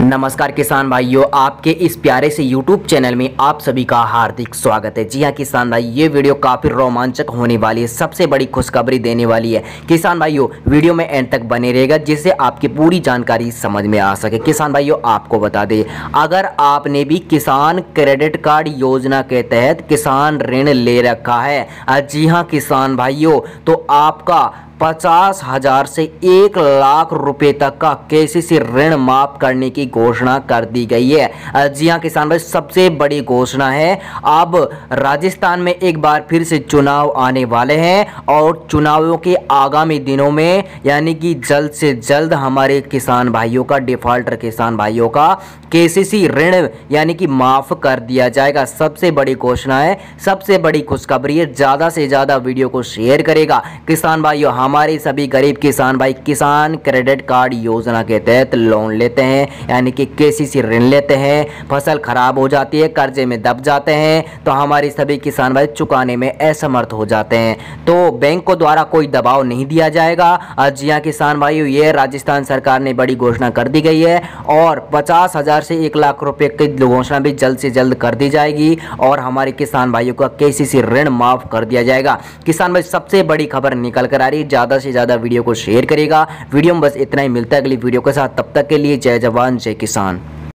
नमस्कार किसान भाइयों, आपके इस प्यारे से YouTube चैनल में आप सभी का हार्दिक स्वागत है। जी हाँ किसान भाई, ये वीडियो काफ़ी रोमांचक होने वाली है, सबसे बड़ी खुशखबरी देने वाली है। किसान भाइयों, वीडियो में एंड तक बने रहेगा, जिससे आपकी पूरी जानकारी समझ में आ सके। किसान भाइयों, आपको बता दें, अगर आपने भी किसान क्रेडिट कार्ड योजना के तहत किसान ऋण ले रखा है जी हाँ किसान भाइयों तो आपका पचास हज़ार से एक लाख रुपए तक का केसीसी ऋण माफ़ करने की घोषणा कर दी गई है। जी हाँ किसान भाई, सबसे बड़ी घोषणा है। अब राजस्थान में एक बार फिर से चुनाव आने वाले हैं और चुनावों के आगामी दिनों में, यानी कि जल्द से जल्द हमारे किसान भाइयों का, डिफॉल्टर किसान भाइयों का केसीसी ऋण, यानी कि माफ़ कर दिया जाएगा। सबसे बड़ी घोषणा है, सबसे बड़ी खुशखबरी है। ज़्यादा से ज़्यादा वीडियो को शेयर करेगा। किसान भाइयों हमारे सभी गरीब किसान भाई, किसान क्रेडिट कार्ड योजना के तहत लोन लेते हैं, यानी कि केसीसी ऋण लेते हैं, फ़सल खराब हो जाती है, कर्जे में दब जाते हैं तो हमारे सभी किसान भाई चुकाने में असमर्थ हो जाते हैं। तो बैंकों द्वारा कोई दबाव नहीं दिया जाएगा। जी हाँ किसान भाई ये राजस्थान सरकार ने बड़ी घोषणा कर दी गई है और पचास हज़ार से एक लाख रुपए की घोषणा भी जल्द से जल्द कर दी जाएगी और हमारे किसान भाइयों का केसीसी ऋण माफ़ कर दिया जाएगा। किसान भाई, सबसे बड़ी खबर निकल कर आ रही है ज़्यादा से ज़्यादा वीडियो को शेयर करेगा। वीडियो में बस इतना ही। मिलता है अगली वीडियो के साथ। तब तक के लिए जय जवान, जय किसान।